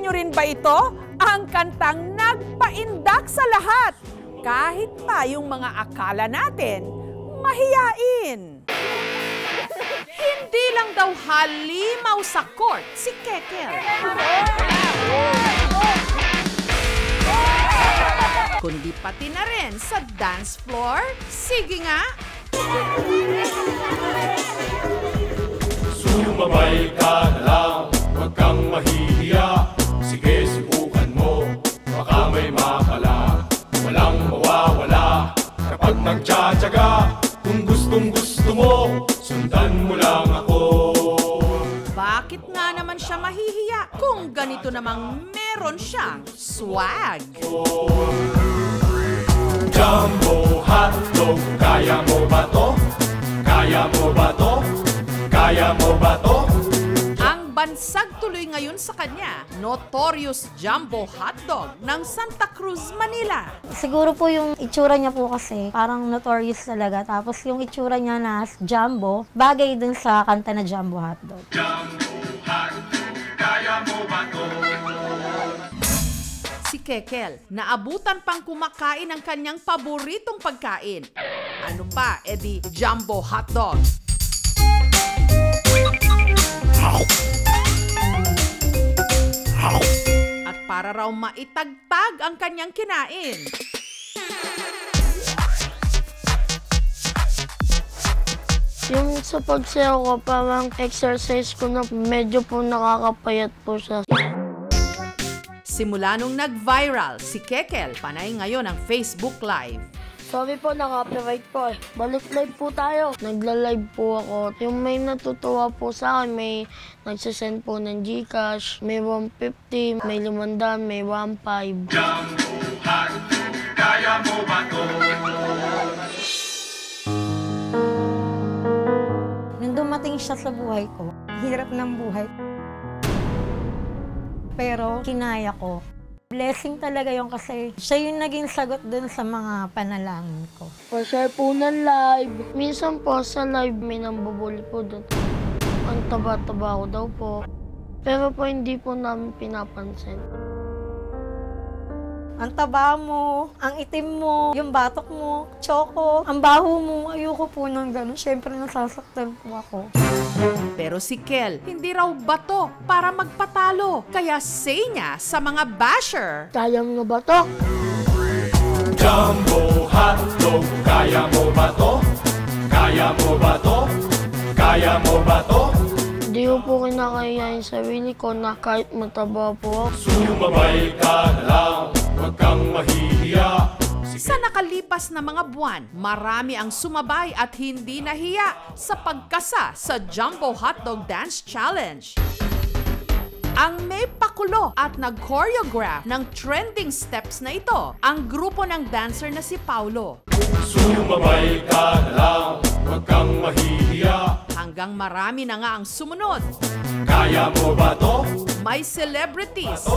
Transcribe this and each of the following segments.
Nyo rin ba ito? Ang kantang nagpaindak sa lahat. Kahit pa yung mga akala natin, mahiyain. Hindi lang daw halimaw sa court si Kekel. Kundi pati na rin sa dance floor. Sige nga, Sumabay ka lang, huwag kang mahihiya Sige, subukan mo, baka may makala Walang mawawala kapag nagtsatsaga Kung gustong gusto mo, sundan mo lang ako bakit nga naman siya mahihiya kung ganito namang meron siyang swag? Jumbo hotdog, kaya mo ba to? Kaya mo ba to? Kaya mo ba to? Tuloy ngayon sa kanya, Notorious Jumbo Hotdog ng Santa Cruz, Manila. Siguro po yung itsura niya po kasi parang notorious talaga. Tapos yung itsura niya na jumbo, bagay dun sa kanta na Jumbo Hotdog. Kaya mo ba to? Si Kekel, naabutan pang kumakain ng kanyang paboritong pagkain. Ano pa, edi Jumbo Hotdog. At para raw maitagtag ang kanyang kinain, Yung sa pagsayaw ko, parang exercise ko na medyo po nakakapayat po siya. simula nung nag-viral si Kekel, panay ngayon ang Facebook Live. Sorry po, naka-copyright po. eh. Balik live po tayo. Nagla-live po ako. Yung may natutuwa po sa akin, may nagsasend po ng Gcash, may 150, may 500, may 15. Kaya mo ba to? Nung dumating siya sa buhay ko, hirap ng buhay. Pero kinaya ko. Blessing talaga yung kasi siya yung naging sagot dun sa mga panalangin ko. Pa-share po ng live. Minsan po sa live may nambubuli po doon. Ang taba-taba ko daw po. Pero po hindi po namin pinapansin. Ang taba mo, ang itim mo, yung batok mo, choco, ang baho mo, ayoko po ng gano'n. Siyempre nasasaktan po ako. Pero si Kel, hindi raw bato para magpatalo. Kaya say niya sa mga basher, Kaya mo ba to? Jumbo hotdog, kaya mo ba to? Kaya mo ba to? Kaya mo ba to? Hindi ko po kinakaya yung sarili ko na kahit mataba po ako. Sumabay ka lang, huwag kang mahihiya sa nakalipas na mga buwan, marami ang sumabay at hindi nahiya sa pagkasa sa Jumbo Hotdog Dance Challenge. Ang may pakulo at nag-choreograph ng trending steps na ito, ang grupo ng dancer na si Paulo. Sumabay ka lang, huwag kang mahihiya Hanggang marami na nga ang sumunod. Kaya mo ba to? May celebrities,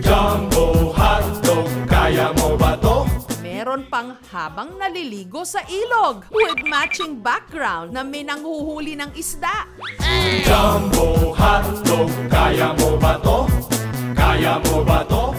Jumbo hotdog, kaya mo ba to? Meron pang habang naliligo sa ilog with matching background na may nanghuhuli ng isda. Jumbo hotdog, kaya mo ba to? Kaya mo ba to?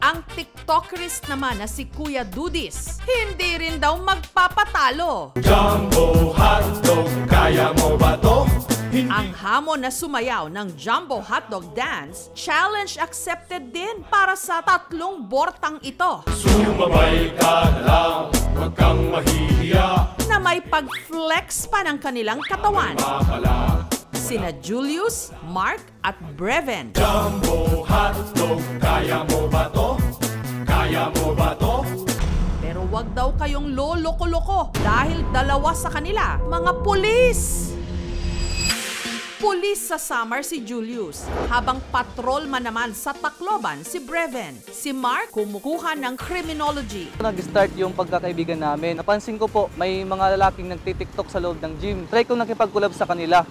Ang TikTokerist naman na si Kuya Dudis, hindi rin daw magpapatalo. Jumbo hotdog, kaya mo ba to? Ang hamon na sumayaw ng Jumbo Hotdog Dance, challenge accepted din para sa tatlong bortang ito Sumabay ka na lang, huwag kang mahihiya na may pag-flex pa ng kanilang katawan. Sina Julius, Mark at Breven. Jumbo hotdog, kaya mo ba to? Kaya mo ba to? Pero wag daw kayong loloko-loko dahil dalawa sa kanila, mga pulis! Pulis sa Samar si Julius, habang patrolman naman sa Tacloban si Breven. Si Mark kumukuha ng criminology. Nag-start yung pagkakaibigan namin. Napansin ko po, may mga lalaking nagtitiktok sa loob ng gym. Try kong nakipag-collab sa kanila.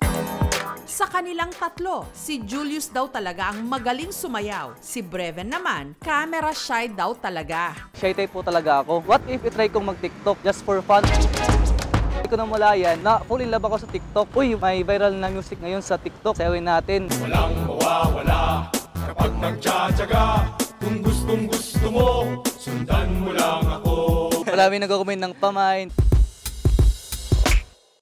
Sa kanilang tatlo, si Julius daw talaga ang magaling sumayaw. Si Breven naman, camera shy daw talaga. Shy type po talaga ako. What if itry kong mag-tiktok just for fun? Ko na malayan na full in love ako sa TikTok. Uy, may viral na music ngayon sa TikTok. Sayawin natin. Walang mawawala Kapag nagtsatsaga Kung gustong gusto mo Sundan mo lang ako Marami nagko-comment ng pamain.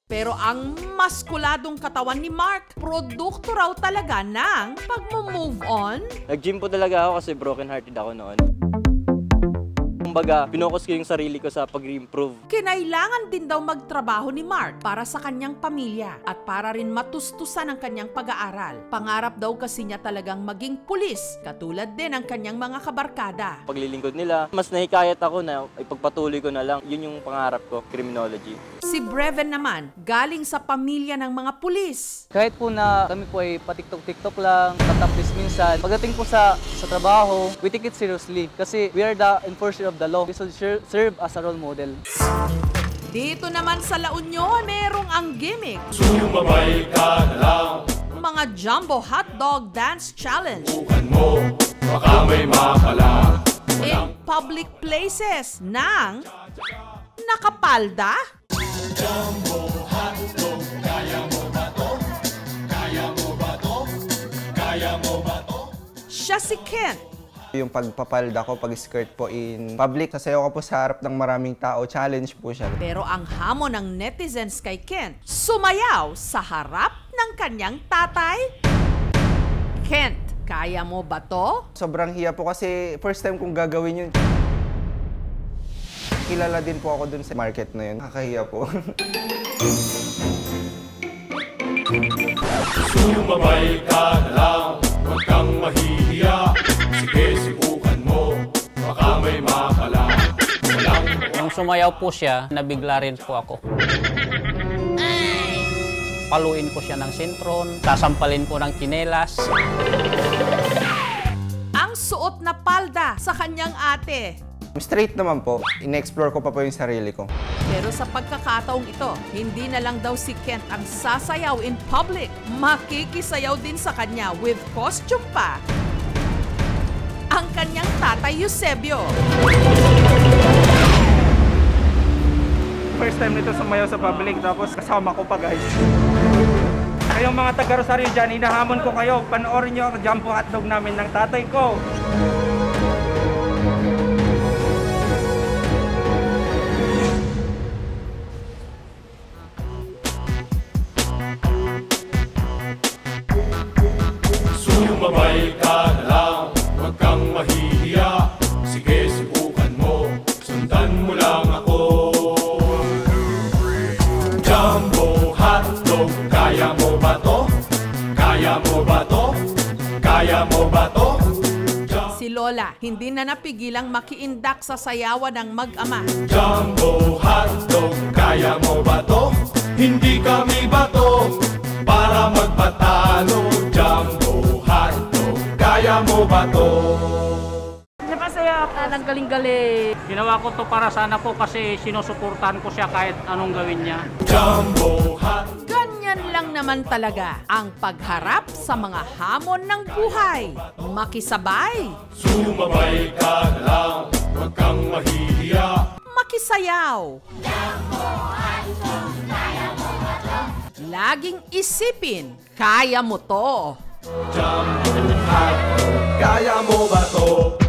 Pero ang maskuladong katawan ni Mark, produkto raw talaga ng pag-move on. Nag-gym po talaga ako kasi broken hearted ako noon. Kumbaga, pinokus ko yung sarili ko sa pag-improve. Kinailangan din daw magtrabaho ni Mark para sa kanyang pamilya at para rin matustusan ang kanyang pag-aaral. Pangarap daw kasi niya talagang maging pulis, katulad din ang kanyang mga kabarkada. Paglilingkod nila, mas nahikayat ako na ipagpatuloy ko na lang. Yun yung pangarap ko, criminology. Si Breven naman, galing sa pamilya ng mga pulis. Kahit po na kami po ay patiktok-tiktok lang, tatapis minsan. Pagdating po sa sa trabaho, we take it seriously kasi we are the enforcer of the law. We should ser- serve as a role model. Dito naman sa La Union, merong ang gimmick, Sumabay ka na lang mga Jumbo Hotdog Dance Challenge. Bukan mo Baka may makala in public places ng nakapalda? Siya si Kent. Yung pagpapalda ko, pag-skirt po in public, sasayaw ko po sa harap ng maraming tao, challenge po siya. Pero ang hamon ng netizens kay Kent, sumayaw sa harap ng kanyang tatay? Kent, kaya mo ba to? Sobrang hiya po kasi first time kong gagawin yun. Kilala din po ako dun sa market na yun. Nakakahiya po. Sumabay ka na lang Huwag kang mahihiya Nung sumayaw po siya, nabigla rin po ako. Paluin ko siya ng sintron, sasampalin ko ng kinelas. Ang suot na palda sa kanyang ate. Straight naman po. In-explore ko pa po yung sarili ko. Pero sa pagkakataong ito, hindi na lang daw si Kent ang sasayaw in public. Makikisayaw din sa kanya with costume pa. Ang kanyang tatay Eusebio. First time nito sumayaw sa public tapos kasama ko pa guys. Kayong mga taga Rosario dyan, hinahamon ko kayo. Panoorin nyo ang jumbo hotdog namin ng tatay ko. Sumabay ka Kaya mo ba to? Si Lola, hindi na napigilang makiindak sa sayawan ng mag-ama. Jumbo hotdog Kaya mo ba to? Hindi kami bato Para magpatalo Jumbo hotdog Kaya mo ba to? Napasaya ako. Nang galing-galing. Ginawa ko to para sana po kasi sinusuportahan ko siya kahit anong gawin niya. Jumbo hotdog Ganyan lang naman talaga ang pagharap sa mga hamon ng buhay. Makisabay, Sumabay ka lang Huwag kang mahihiya makisayaw. Laging isipin, kaya mo to. Kaya mo ba to?